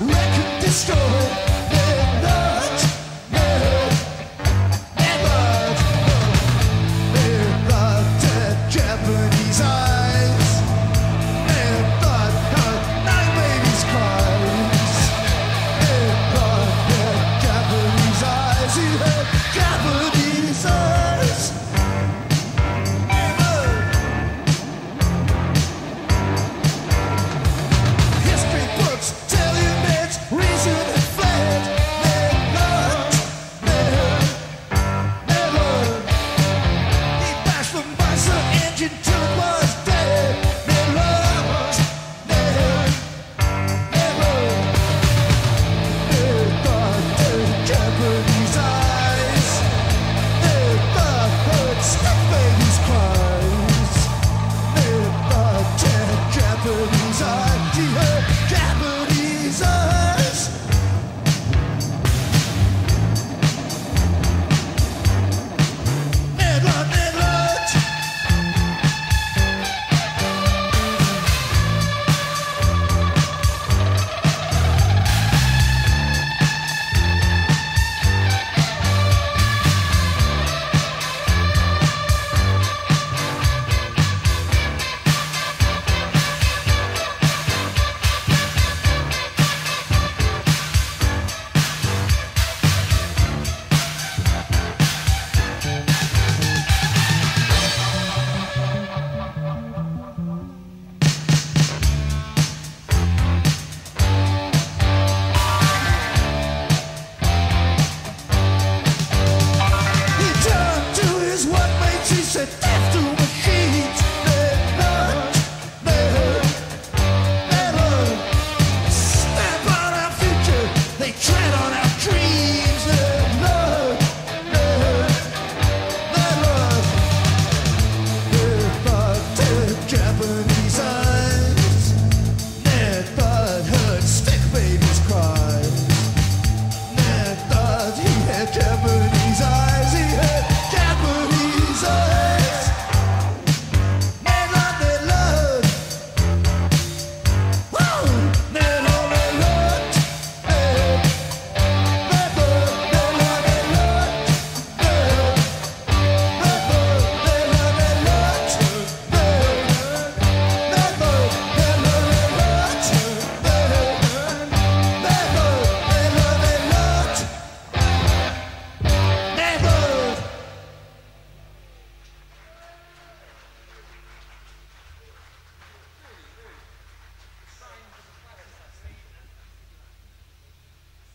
record destroyed.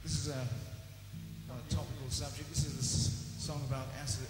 Is a, a topical subject. This is a song about acid.